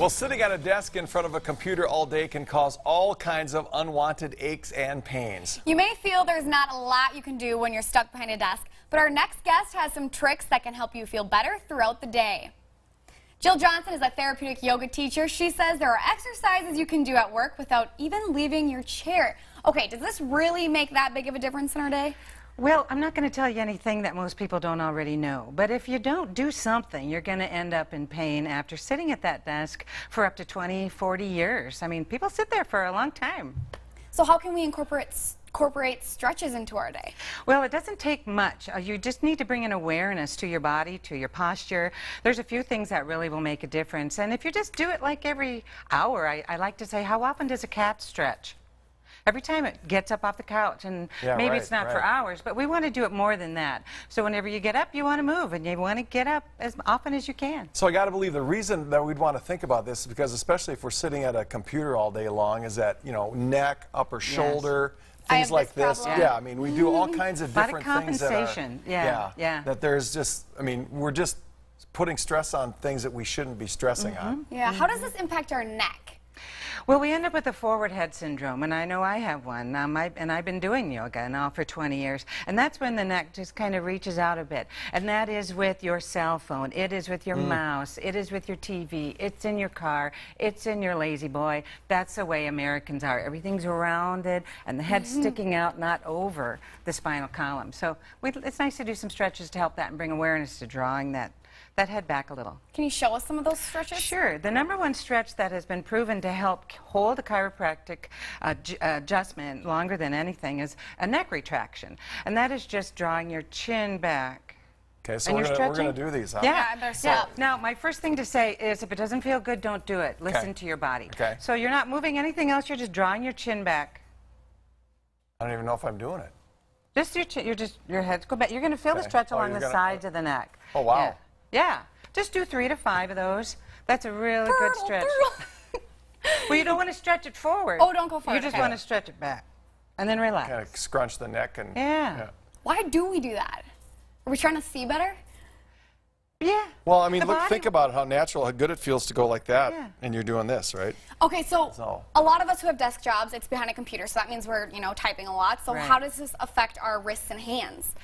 Well, sitting at a desk in front of a computer all day can cause all kinds of unwanted aches and pains. You may feel there's not a lot you can do when you're stuck behind a desk, but our next guest has some tricks that can help you feel better throughout the day. Jill Johnson is a therapeutic yoga teacher. She says there are exercises you can do at work without even leaving your chair. Okay, does this really make that big of a difference in our day? Well, I'm not going to tell you anything that most people don't already know, but if you don't do something, you're going to end up in pain after sitting at that desk for up to 20, 40 years. I mean, people sit there for a long time. So how can we incorporate incorporate stretches into our day? Well, it doesn't take much. Uh, you just need to bring an awareness to your body, to your posture. There's a few things that really will make a difference. And if you just do it like every hour, I, I like to say, how often does a cat stretch? Every time it gets up off the couch and yeah, maybe right, it's not right. for hours but we want to do it more than that so whenever you get up you want to move and you want to get up as often as you can so i got to believe the reason that we'd want to think about this is because especially if we're sitting at a computer all day long is that you know neck upper yes. shoulder things like this. this. Yeah. I mean, we do all kinds of different of things that are, yeah, yeah, yeah. That there's just, I mean, we're just putting stress on things that we shouldn't be stressing mm -hmm. on. Yeah. Mm -hmm. How does this impact our neck? Well, we end up with a forward head syndrome, and I know I have one. Um, I, and I've been doing yoga now for 20 years. And that's when the neck just kind of reaches out a bit. And that is with your cell phone. It is with your mm. mouse. It is with your TV. It's in your car. It's in your La-Z-Boy. That's the way Americans are. Everything's rounded, and the head's mm -hmm. sticking out, not over the spinal column. So we, it's nice to do some stretches to help that and bring awareness to drawing that that head back a little. Can you show us some of those stretches? Sure. The number one stretch that has been proven to help hold a chiropractic uh, adjustment longer than anything is a neck retraction. And that is just drawing your chin back. Okay, so we're going to do these, huh? Yeah. yeah, yeah. Now, my first thing to say is if it doesn't feel good, don't do it. Listen okay. to your body. Okay. So you're not moving anything else, you're just drawing your chin back. I don't even know if I'm doing it. Just your chin, you're just, your head's go back. You're going to feel okay. the stretch oh, along the gonna, sides of the neck. Oh, wow. Yeah. Yeah, just do three to five of those. That's a really good stretch. well, you don't want to stretch it forward. Oh, don't go forward. You just okay. want to stretch it back. And then relax. Kind of scrunch the neck and... Yeah. yeah. Why do we do that? Are we trying to see better? Yeah. Well, I mean, look, think about how natural, how good it feels to go like that, yeah. and you're doing this, right? Okay, so, so, a lot of us who have desk jobs, it's behind a computer, so that means we're, you know, typing a lot. So right. how does this affect our wrists and hands?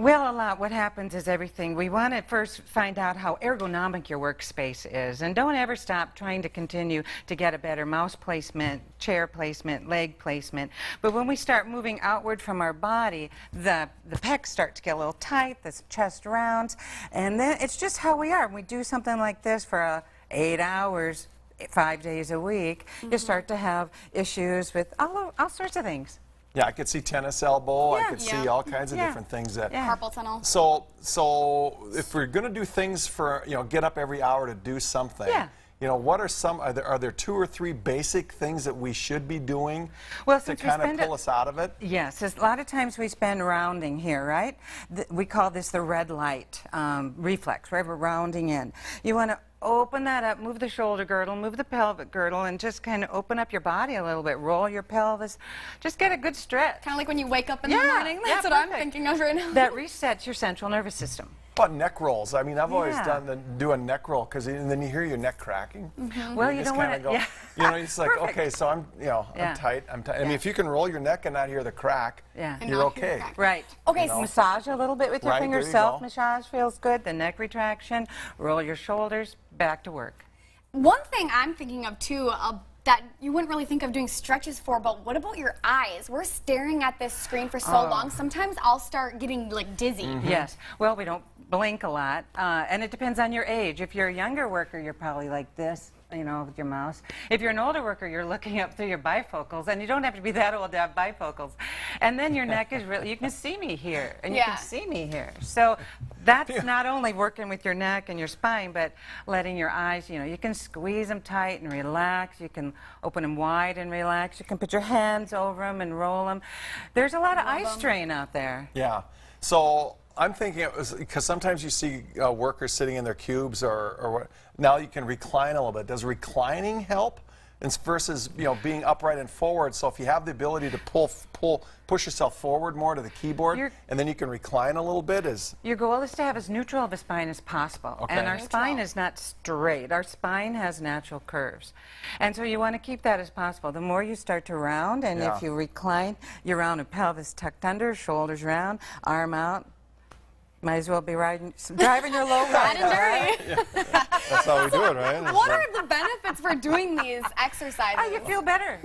Well, a lot. What happens is everything. We want to first find out how ergonomic your workspace is. And don't ever stop trying to continue to get a better mouse placement, chair placement, leg placement. But when we start moving outward from our body, the, the pecs start to get a little tight, the chest rounds. And then it's just how we are. We do something like this for uh, eight hours, five days a week, mm -hmm. you mm-hmm. start to have issues with all, all sorts of things. Yeah, I could see tennis elbow. Yeah. I could yeah. see all kinds of yeah. different things that. Yeah. Carpal tunnel. So, so if we're going to do things for, you know, get up every hour to do something. Yeah. You know, what are some, are there, are there two or three basic things that we should be doing well, to kind of pull us out of it? Yes, a lot of times we spend rounding here, right? The, we call this the red light um, reflex, right? We're rounding in. You want to open that up, move the shoulder girdle, move the pelvic girdle, and just kind of open up your body a little bit. Roll your pelvis. Just get a good stretch. Kind of like when you wake up in yeah, the morning. That's yeah, what perfect. I'm thinking of right now. That resets your central nervous system. What neck rolls? I mean, I've yeah. always done the, do a neck roll because then you hear your neck cracking. Mm -hmm. Well, you, you don't want to. Yeah. You know, it's like okay, so I'm, you know, yeah. I'm tight. I'm tight. I mean, if you can roll your neck and not hear the crack, yeah. you're okay. Right. Okay. You know? Massage a little bit with your right, fingers. Self massage feels good. The neck retraction. Roll your shoulders. Back to work. One thing I'm thinking of too, uh, that you wouldn't really think of doing stretches for, but what about your eyes? We're staring at this screen for so uh, long. Sometimes I'll start getting like dizzy. Mm -hmm. Yes. Well, we don't blink a lot, uh, and it depends on your age. If you're a younger worker, you're probably like this you know, with your mouse. If you're an older worker, you're looking up through your bifocals, and you don't have to be that old to have bifocals. And then your neck is really, you can see me here, and you can see me here. So that's yeah. not only working with your neck and your spine, but letting your eyes, you know, you can squeeze them tight and relax. You can open them wide and relax. You can put your hands over them and roll them. There's a lot of eye strain out there. Yeah. So I'm thinking it was because sometimes you see uh, workers sitting in their cubes or, or. Now you can recline a little bit. Does reclining help and versus you know being upright and forward. So if you have the ability to pull pull push yourself forward more to the keyboard, You're- and then you can recline a little bit, is Your goal is to have as neutral of a spine as possible. Okay. And our Neutral. spine is not straight. Our spine has natural curves. And so you want to keep that as possible. The more you start to round, and Yeah. if you recline, you round a pelvis tucked under, shoulders round, arm out. Might as well be riding, driving your low Hot rider. and dirty. that's how we do it, right? What are the benefits for doing these exercises? Oh, you feel better.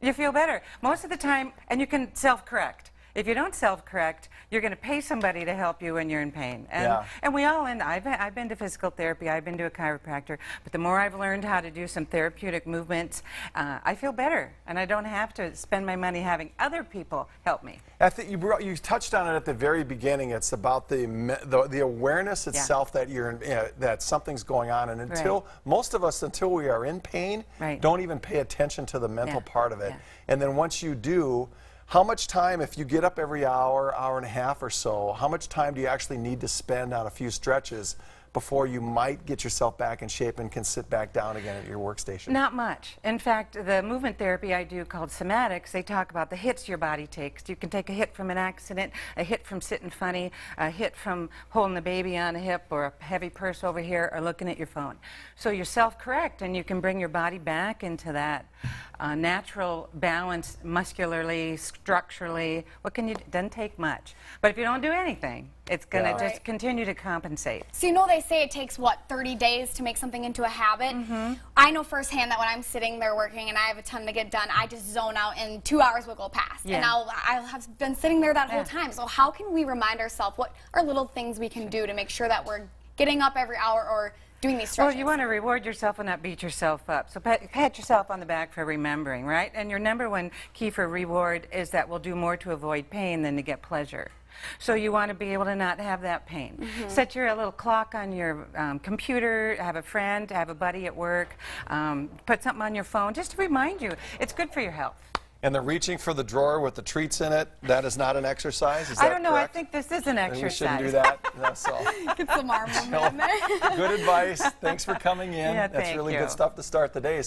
You feel better. Most of the time, and you can self correct. If you don't self correct, you're going to pay somebody to help you when you're in pain. And, Yeah. and we all end, I've, I've been to physical therapy, I've been to a chiropractor, but the more I've learned how to do some therapeutic movements, uh, I feel better. And I don't have to spend my money having other people help me. I think you brought, you touched on it at the very beginning. It's about the the, the awareness itself that you're in, uh, that something's going on, and until Right. most of us, until we are in pain, Right. don't even pay attention to the mental Yeah. part of it. Yeah. And then once you do. How much time, if you get up every hour, hour and a half or so, how much time do you actually need to spend on a few stretches before you might get yourself back in shape and can sit back down again at your workstation? Not much. In fact, the movement therapy I do called somatics, they talk about the hits your body takes. You can take a hit from an accident, a hit from sitting funny, a hit from holding the baby on a hip or a heavy purse over here or looking at your phone. So you're self-correct and you can bring your body back into that uh, natural balance muscularly, structurally. What can you, it doesn't take much. But if you don't do anything, it's going to Yeah. just Right. continue to compensate. So you know they say it takes what 30 days to make something into a habit. Mm-hmm. I know firsthand that when I'm sitting there working and I have a ton to get done, I just zone out and two hours will go past, and I'll I'll have been sitting there that whole time. So how can we remind ourselves what are little things we can do to make sure that we're getting up every hour or doing these Well, you want to reward yourself and not beat yourself up. So pat, pat yourself on the back for remembering, right? And your number one key for reward is that we'll do more to avoid pain than to get pleasure. So you want to be able to not have that pain. Mm-hmm. Set your little clock on your um, computer. Have a friend, have a buddy at work. Um, put something on your phone just to remind you. It's good for your health. And the reaching for the drawer with the treats in it, that is not an exercise? Is I don't know. correct? I think this is an exercise. we shouldn't do that. No, so. Get some arm movement in there. Good advice. Thanks for coming in. Yeah, That's thank really you. good stuff to start the day.